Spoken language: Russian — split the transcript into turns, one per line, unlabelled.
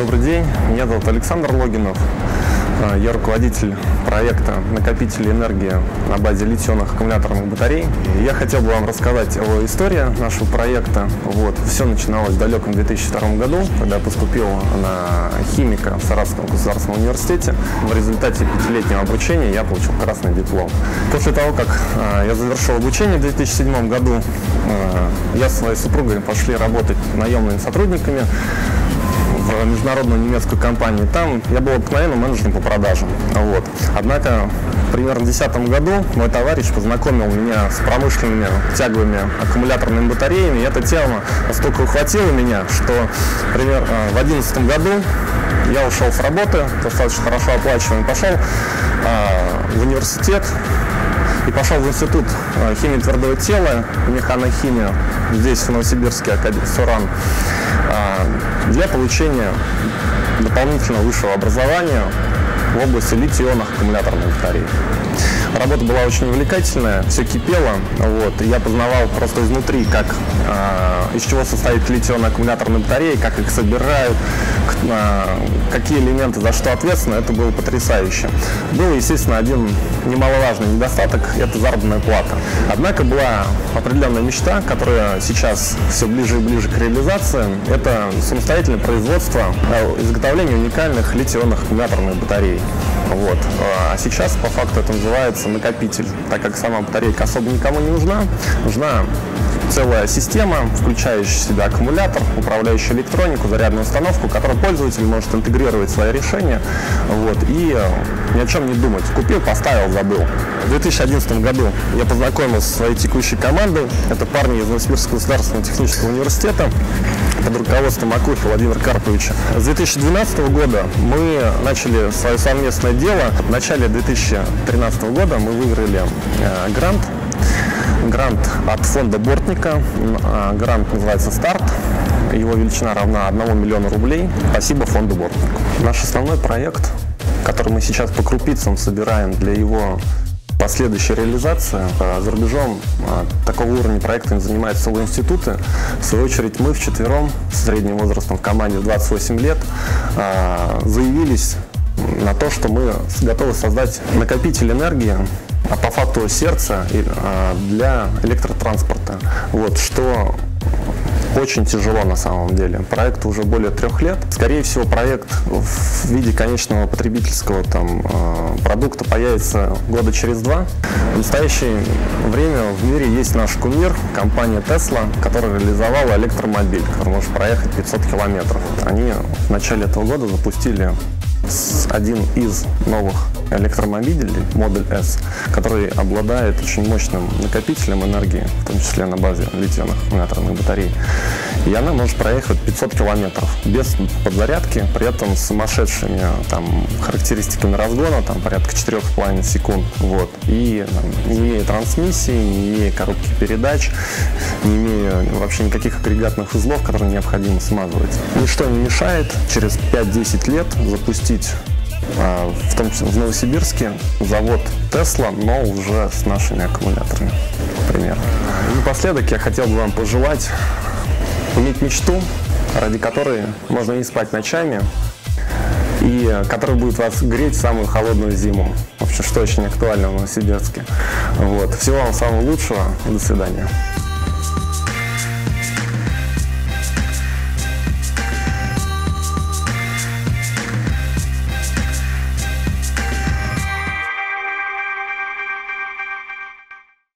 день. Меня зовут Александр Логинов. А, я руководитель проекта накопители энергии на базе литионных аккумуляторных батарей. Я хотел бы вам рассказать о истории нашего проекта. Вот. Все начиналось в далеком 2002 году, когда я поступил на химика в Саратовском государственном университете. В результате пятилетнего обучения я получил красный диплом. После того, как а, я завершил обучение в 2007 году, а, я с своей супругой пошли работать наемными сотрудниками в международную немецкую компанию. Там я был обыкновенным менеджером по продажам. Вот. Однако примерно в 2010 году мой товарищ познакомил меня с промышленными тяговыми аккумуляторными батареями. И эта тема настолько ухватила меня, что примерно в 2011 году я ушел с работы, достаточно хорошо оплачиваемый, пошел э, в университет и пошел в институт а, химии твердого тела, механохимия, здесь в Новосибирске, Суран. А, для получения дополнительного высшего образования в области литий-ионных аккумуляторных батарей. Работа была очень увлекательная, все кипело. Вот, я познавал просто изнутри, как, э, из чего состоит литий-ионные аккумуляторные батареи, как их собирают, э, какие элементы за что ответственны. Это было потрясающе. Был, естественно, один немаловажный недостаток – это заработная плата. Однако была определенная мечта, которая сейчас все ближе и ближе к реализации. Это самостоятельное производство, э, изготовление уникальных литий-ионных аккумуляторных батарей. Вот. А сейчас по факту это называется накопитель, так как сама батарейка особо никому не нужна. Нужна целая система, включающая в себя аккумулятор, управляющий электронику, зарядную установку, которую пользователь может интегрировать в свое решение вот, и э, ни о чем не думать. Купил, поставил, забыл. В 2011 году я познакомился со своей текущей командой. Это парни из Новосибирского государственного технического университета под руководством Акухи Владимира Карповича. С 2012 года мы начали свое совместное дело. В начале 2013 года мы выиграли э, грант Грант от фонда Бортника. А, грант называется «Старт». Его величина равна 1 миллиону рублей. Спасибо фонду Бортнику. Наш основной проект, который мы сейчас по крупицам собираем для его последующая реализация. А, за рубежом а, такого уровня проекта занимаются целые институты. В свою очередь мы вчетвером с средним возрастом в команде 28 лет заявились на то, что мы готовы создать накопитель энергии по факту сердца для электротранспорта. Вот, что очень тяжело на самом деле. Проект уже более трех лет. Скорее всего, проект в виде конечного потребительского там, э, продукта появится года через два. В настоящее время в мире есть наш кумир, компания Tesla, которая реализовала электромобиль, который может проехать 500 километров. Они в начале этого года запустили один из новых электромобилей, модель S, который обладает очень мощным накопителем энергии, в том числе на базе литионных аккумуляторных батарей. И она может проехать 500 километров без подзарядки, при этом с сумасшедшими там, характеристиками разгона, там порядка 4,5 секунд. Вот. И там, не имея трансмиссии, не имея коробки передач, не имея вообще никаких агрегатных узлов, которые необходимо смазывать. Ничто не мешает через 5-10 лет запустить в том числе в Новосибирске завод Тесла, но уже с нашими аккумуляторами, например. И напоследок я хотел бы вам пожелать иметь мечту, ради которой можно не спать ночами, и которая будет вас греть в самую холодную зиму. В общем, что очень актуально в Новосибирске. Вот. Всего вам самого лучшего и до свидания.